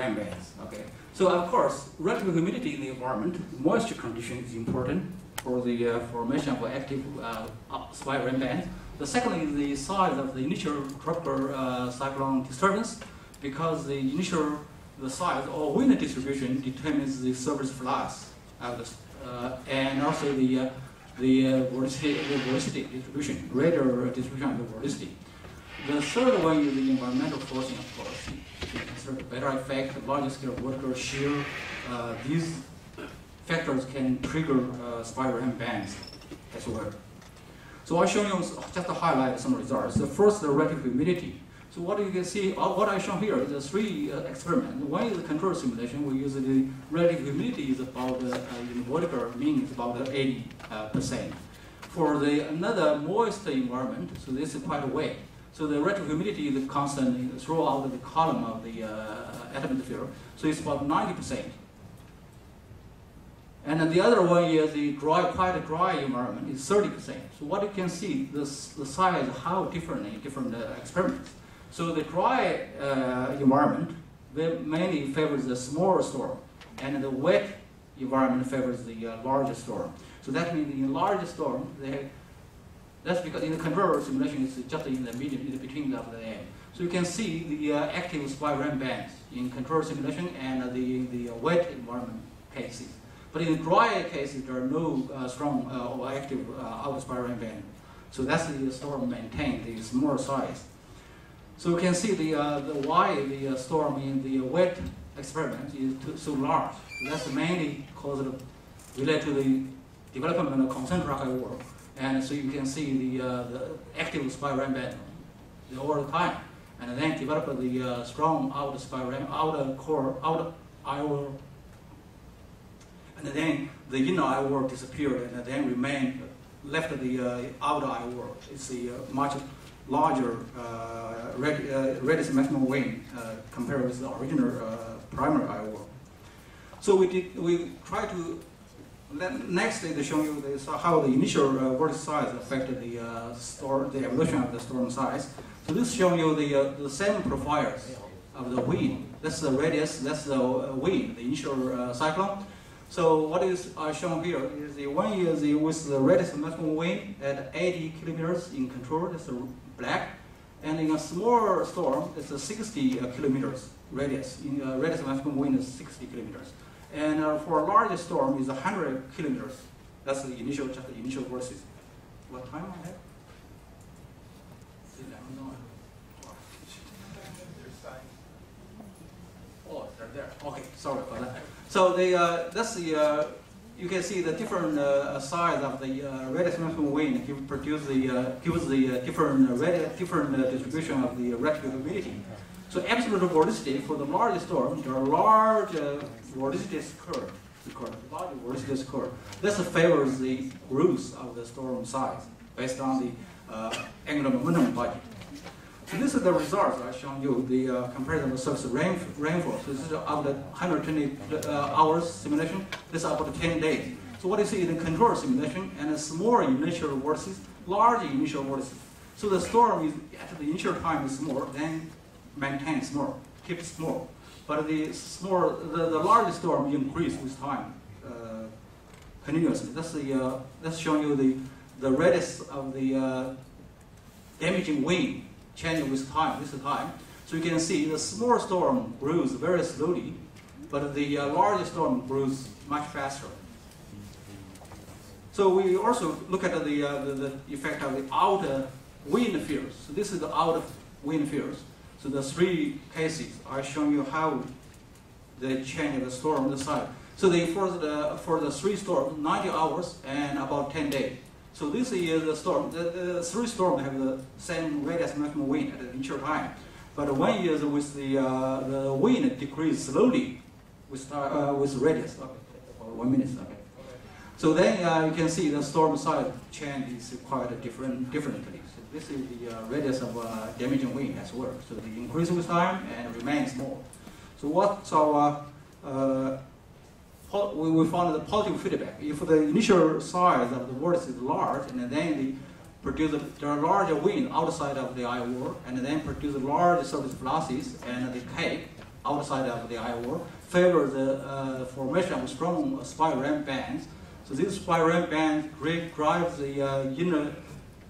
rain bands. Okay. So of course, relative humidity in the environment, moisture condition is important for the uh, formation of active uh, spiral rain bands. The second is the size of the initial tropical uh, cyclone disturbance, because the initial the size or wind distribution determines the surface flux of the, uh, and also the uh, the uh, velocity, the velocity distribution, radar distribution of the velocity. The third one is the environmental forcing, of course. Beta effect, the larger scale vertical shear. Uh, these factors can trigger uh, spiral rain bands as well. So I'll show you just to highlight some results. The first, the relative humidity. So what you can see, uh, what I show here is a three uh, experiments. One is the control simulation. We use the relative humidity is about, uh, in vertical mean is about 80 uh, percent. For the another moist environment, so this is quite a way. So the relative humidity is constant throughout the column of the uh, atmosphere. So it's about 90 percent. And then the other one is the dry, quite a dry environment is 30%. So what you can see, the, the size, how different in different uh, experiments. So the dry uh, environment mainly favors the smaller storm, and the wet environment favors the uh, larger storm. So that means in larger storm, they, that's because in the control simulation, it's just in the medium, in the between of the end. So you can see the uh, active spiral bands in control simulation and the, the wet environment cases. But in dry cases, there are no uh, strong uh, or active uh, outer rain band. So that's the storm maintained the small size. So you can see the, uh, the why the uh, storm in the wet experiment is too, so large. That's mainly caused related to the development of concentric eyewall. And so you can see the, uh, the active spiral band over time. And then develop the uh, strong outer spiral outer core, outer eyewall. And then the inner eyewall disappeared and then remained, left the uh, outer eyewall. It's the uh, much larger uh, radius maximum wing uh, compared with the original uh, primary eyewall. So we did we try to next they show you this, how the initial uh, vortex size affected the uh, storm, the evolution of the storm size. So this shows you the uh, the same profiles of the wind. That's the radius. That's the wind, the initial cyclone. So what is uh, shown here is the one is the, with the radius maximum wind at 80 kilometers in control. That's the black. And in a small storm, it's a 60 uh, kilometers radius. In uh, radius maximum wind is 60 kilometers. And uh, for a larger storm is 100 kilometers. That's the initial, just the initial versus. What time I have? Oh, they're there. Okay, sorry for that. So the, uh, that's the, uh, you can see the different uh, size of the uh, radius maximum wind give produce the uh, gives the uh, different uh, different uh, distribution of the relative humidity. So absolute velocity for the largest storm, there are large uh, velocity curve, large velocity curve. This favors the growth of the storm size based on the angular momentum budget. So this is the results I've shown you, the uh, comparison of surface rain, rainfall. So this is after 120 uh, hours simulation. This is about 10 days. So what you see in the control simulation and a small initial vortices, large initial vortices. So the storm is at the initial time is small, then maintain small, keeps small. But the small, the, the large storm increase with time uh, continuously. That's the uh, that's showing you the the radius of the uh, damaging wind change with time, with time. So you can see the small storm grows very slowly, but the uh, large storm grows much faster. So we also look at the, uh, the, the, effect of the outer wind fields. So this is the outer wind fields. So the three cases are showing you how the change the storm the side. So they for the for the three storms, 90 hours and about 10 days. So this is the storm. The, the three storms have the same radius maximum wind at the initial time. But one is with the, uh, the wind decrease slowly with, uh, with radius. Okay. One minute. Okay. So then uh, you can see the storm size change is quite different differently. So this is the uh, radius of uh, damaging wind as well. So the increase with time and remains small. So what's our uh, we, we found the positive feedback. If the initial size of the vortex is large, and then the produce there are larger wind outside of the eyewall, and then produce large surface fluxes, and the cake outside of the eyewall favor the uh, formation of strong spiral bands. So this spiral bands drive the uh, inner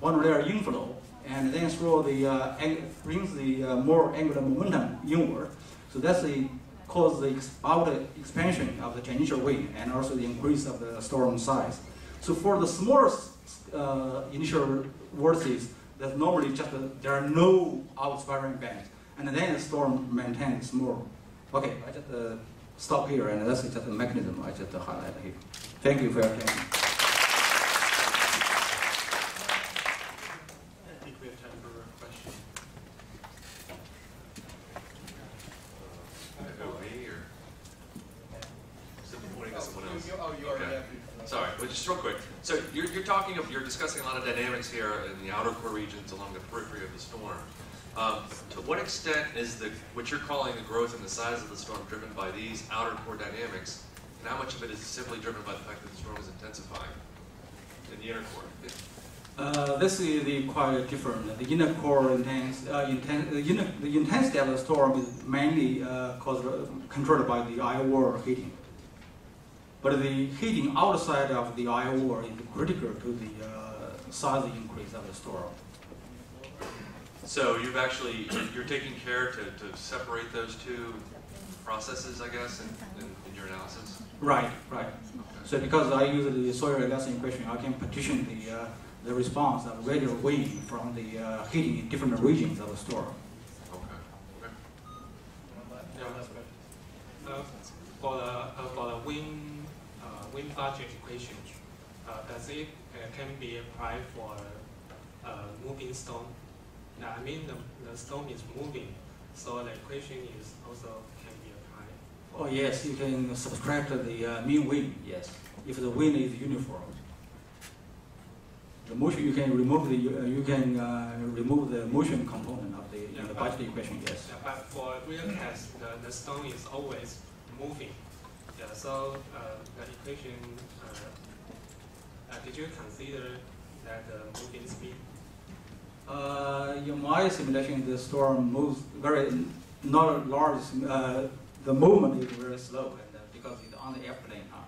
one layer inflow and then through the uh, brings the uh, more angular momentum inward. So that's the cause the outer expansion of the tangential wind and also the increase of the storm size. So for the smallest uh, initial vortices, that normally just uh, there are no out spiraling bands, and then the storm maintains small. Okay, I just uh, stop here, and that's just a mechanism I just highlight here. Thank you for your attention. I think we have time for. Who, me or? Simply pointing to someone else. Oh, you already Okay. have. Well, just real quick. So you're, you're talking, of, you're discussing a lot of dynamics here in the outer core regions along the periphery of the storm. Um, to what extent is the, what you're calling the growth in the size of the storm driven by these outer core dynamics? And how much of it is simply driven by the fact that the storm is intensifying in the inner core? Uh, this is the quite different. The inner core intense, uh, the, the intensity of the storm is mainly uh, caused, controlled by the eyewall heating. But the heating outside of the eyewall is critical to the uh, size increase of the storm. So you've actually, you're taking care to, to separate those two processes, I guess, in, in, in your analysis? Right, right. So because I use the Sawyer-Eliassen equation, I can partition the, uh, the response of radial wind from the uh, heating in different regions of the storm. Okay. Okay. Yeah, last question. Uh, For the, uh, for the wind, uh, wind budget equation, uh, does it, uh, can be applied for, uh, moving stone? Yeah, I mean, the, the stone is moving, so the equation is also can be applied. Oh yes, you can subtract the uh, mean wind, yes, if the wind is uniform. The motion, you can remove the, uh, you can uh, remove the motion component of the, in the budget equation, yes. Yeah, but for real case, the, the stone is always moving. Yeah, so, uh, the equation, uh, uh, did you consider that the moving speed? Uh, in my simulation, the storm moves very, not large, uh, the movement is very slow and, uh, because it's on the f-plane. Huh?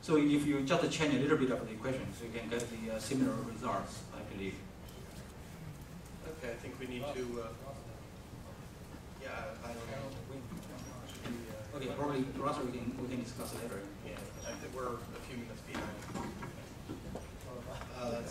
So if you just change a little bit of the equations, you can get the uh, similar results, I believe. Okay, I think we need to, uh, yeah, I don't know. Okay, probably, Russell, we can, we can discuss later. Yeah, we're a few minutes behind. Uh,